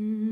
Mm-hmm.